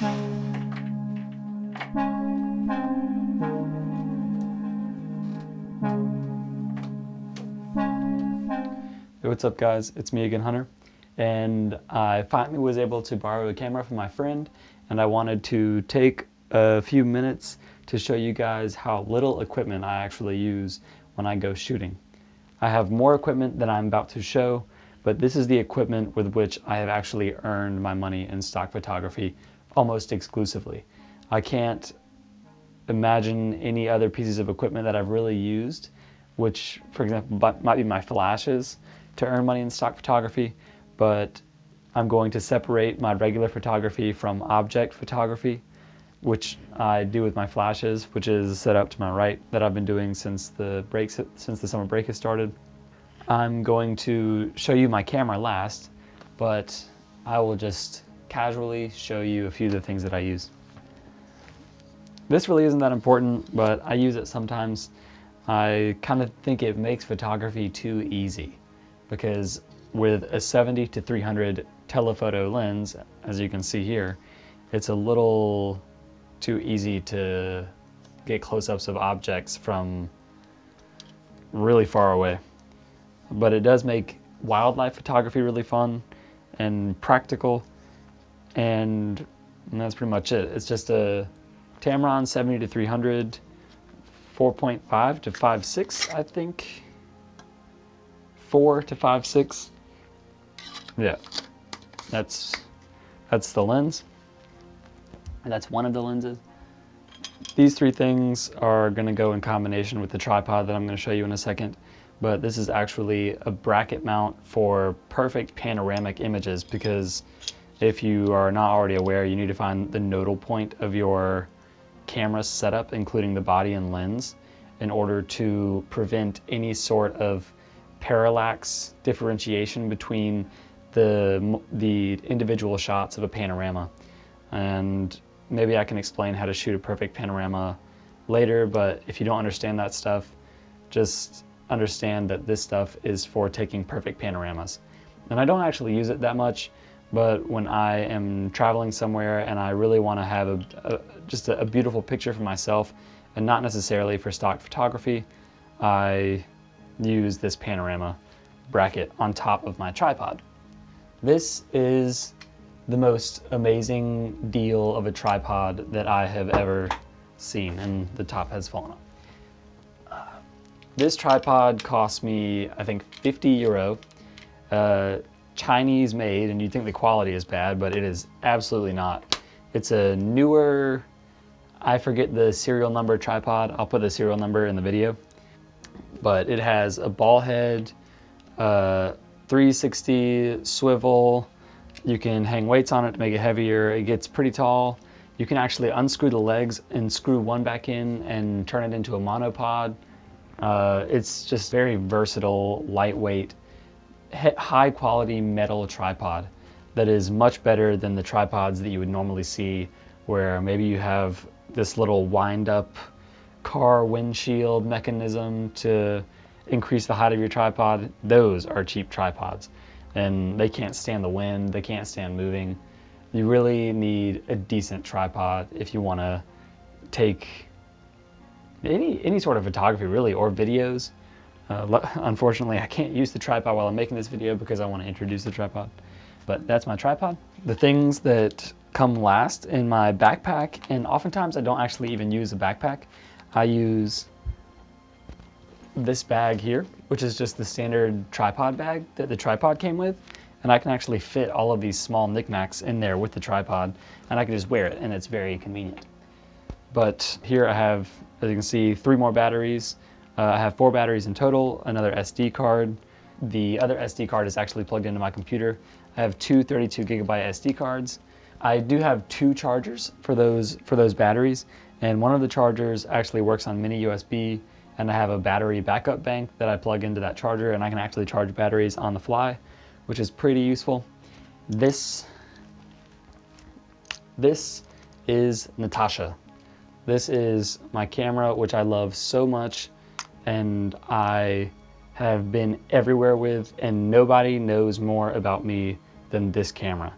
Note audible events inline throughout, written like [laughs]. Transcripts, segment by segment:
Hey, what's up guys? It's me again, Hunter. And I finally was able to borrow a camera from my friend and I wanted to take a few minutes to show you guys how little equipment I actually use when I go shooting. I have more equipment than I'm about to show, but this is the equipment with which I have actually earned my money in stock photography almost exclusively. I can't imagine any other pieces of equipment that I've really used which for example might be my flashes to earn money in stock photography, but I'm going to separate my regular photography from object photography, which I do with my flashes, which is set up to my right that I've been doing since the break, since the summer break has started. I'm going to show you my camera last, but I will just casually show you a few of the things that I use. This really isn't that important, but I use it sometimes I kind of think it makes photography too easy because with a 70 to 300 telephoto lens, as you can see here, it's a little too easy to get close-ups of objects from really far away. But it does make wildlife photography really fun and practical and, that's pretty much it. It's just a Tamron 70 to 300 4.5 to 5.6, I think. 4 to 5.6. Yeah, that's that's the lens. And that's one of the lenses. These three things are going to go in combination with the tripod that I'm going to show you in a second. But this is actually a bracket mount for perfect panoramic images because if you are not already aware, you need to find the nodal point of your camera setup, including the body and lens, in order to prevent any sort of parallax differentiation between the, the individual shots of a panorama. And maybe I can explain how to shoot a perfect panorama later, but if you don't understand that stuff, just understand that this stuff is for taking perfect panoramas. And I don't actually use it that much, but when I am traveling somewhere and I really want to have a, a just a, a, beautiful picture for myself and not necessarily for stock photography, I use this panorama bracket on top of my tripod. This is the most amazing deal of a tripod that I have ever seen and the top has fallen off. this tripod cost me, I think 50 euro. Uh, Chinese made and you think the quality is bad, but it is absolutely not. It's a Neewer, I forget the serial number tripod. I'll put the serial number in the video. But it has a ball head, uh, 360 swivel. You can hang weights on it to make it heavier. It gets pretty tall. You can actually unscrew the legs and screw one back in and turn it into a monopod. Uh, it's just very versatile, lightweight, high quality metal tripod that is much better than the tripods that you would normally see where maybe you have this little wind up car windshield mechanism to increase the height of your tripod. Those are cheap tripods and they can't stand the wind, they can't stand moving. You really need a decent tripod if you want to take any any sort of photography really or videos uh, [laughs] unfortunately, I can't use the tripod while I'm making this video because I want to introduce the tripod. But that's my tripod. The things that come last in my backpack, and oftentimes I don't actually even use a backpack. I use this bag here, which is just the standard tripod bag that the tripod came with. And I can actually fit all of these small knickknacks in there with the tripod, and I can just wear it, and it's very convenient. But here I have, as you can see, three more batteries, Uh, I have four batteries in total, another SD card. The other SD card is actually plugged into my computer. I have two 32 gigabyte SD cards. I do have two chargers for those for those batteries, and one of the chargers actually works on mini USB, and I have a battery backup bank that I plug into that charger, and I can actually charge batteries on the fly, which is pretty useful. This this is Natasha. This is my camera, which I love so much and I have been everywhere with, and nobody knows more about me than this camera.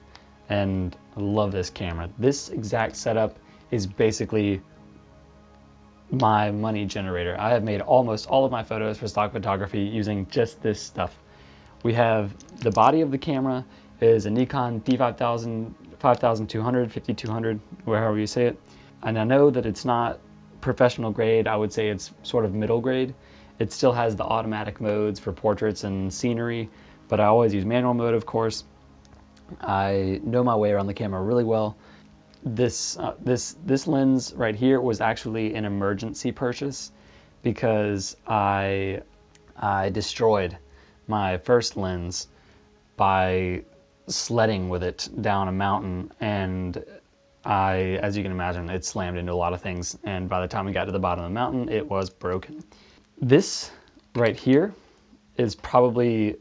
And I love this camera. This exact setup is basically my money generator. I have made almost all of my photos for stock photography using just this stuff. We have the body of the camera is a Nikon D5000, 5200, 5200, wherever you say it. And I know that it's not professional grade. I would say it's sort of middle grade. It still has the automatic modes for portraits and scenery, but I always use manual mode, of course. I know my way around the camera really well. This, uh, this, this lens right here was actually an emergency purchase because I, I destroyed my first lens by sledding with it down a mountain and I, as you can imagine, it slammed into a lot of things and by the time we got to the bottom of the mountain, it was broken. This right here is probably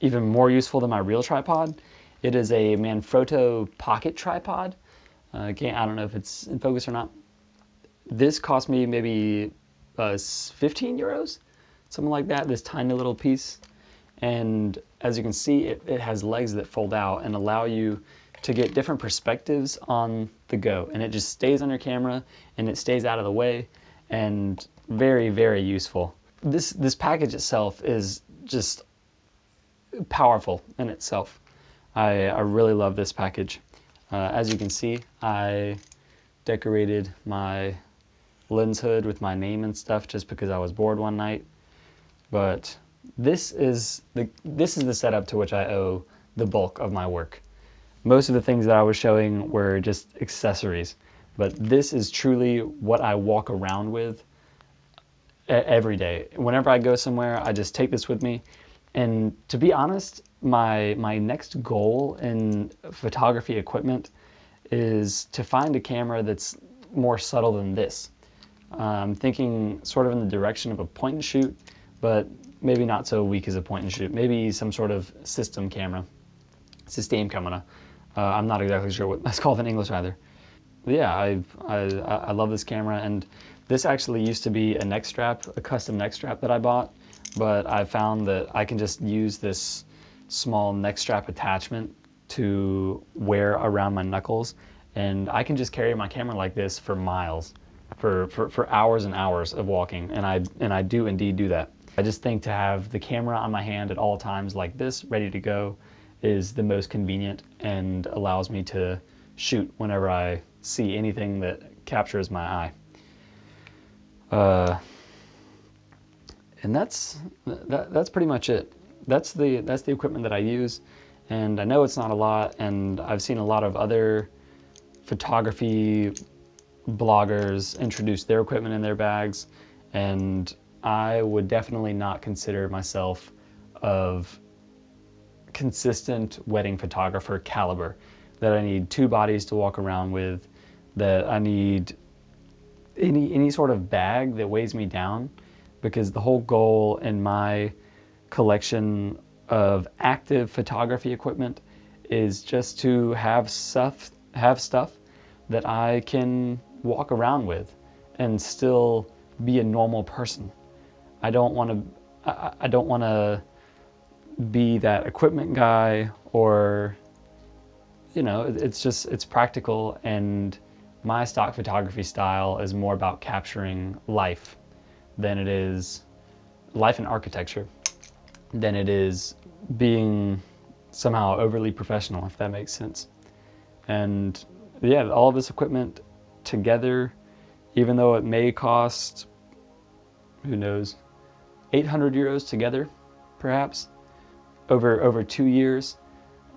even more useful than my real tripod. It is a Manfrotto pocket tripod. Uh, can't, I don't know if it's in focus or not. This cost me maybe uh, 15 euros, something like that, this tiny little piece. And as you can see, it, it has legs that fold out and allow you to get different perspectives on the go. And it just stays on your camera and it stays out of the way and very, very useful. This, this package itself is just powerful in itself. I, I really love this package. Uh, as you can see, I decorated my lens hood with my name and stuff just because I was bored one night. But this is the this is the setup to which I owe the bulk of my work. Most of the things that I was showing were just accessories, but this is truly what I walk around with every day. Whenever I go somewhere, I just take this with me. And to be honest, my my next goal in photography equipment is to find a camera that's more subtle than this. I'm thinking sort of in the direction of a point and shoot, but maybe not so weak as a point and shoot. Maybe some sort of system camera, system camera. Uh, I'm not exactly sure what [laughs] that's called in English either. But yeah, I, I, I love this camera and this actually used to be a neck strap, a custom neck strap that I bought, but I found that I can just use this small neck strap attachment to wear around my knuckles and I can just carry my camera like this for miles for, for, for hours and hours of walking and I and I do indeed do that. I just think to have the camera on my hand at all times like this ready to go is the most convenient and allows me to shoot whenever I see anything that captures my eye. Uh, and that's that, that's pretty much it that's the that's the equipment that I use and I know it's not a lot and I've seen a lot of other photography bloggers introduce their equipment in their bags and I would definitely not consider myself of consistent wedding photographer caliber that I need two bodies to walk around with that I need any any sort of bag that weighs me down because the whole goal in my collection of active photography equipment is just to have stuff, have stuff that I can walk around with and still be a normal person. I don't want to, I, I don't want to be that equipment guy or, you know, it's just, it's practical and my stock photography style is more about capturing life than it is life and architecture than it is being somehow overly professional, if that makes sense. And yeah, all this equipment together, even though it may cost, who knows, 800 euros together, perhaps, over, over two years.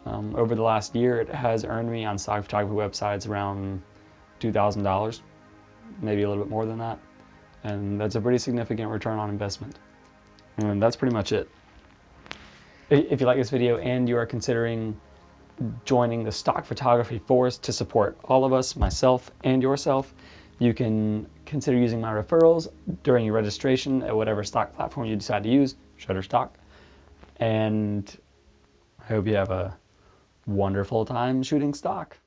Um, over the last year, it has earned me on stock photography websites around $2,000, maybe a little bit more than that. And that's a pretty significant return on investment. And that's pretty much it. If you like this video and you are considering joining the stock photography force to support all of us, myself and yourself, you can consider using my referrals during your registration at whatever stock platform you decide to use, Shutterstock. And I hope you have a wonderful time shooting stock.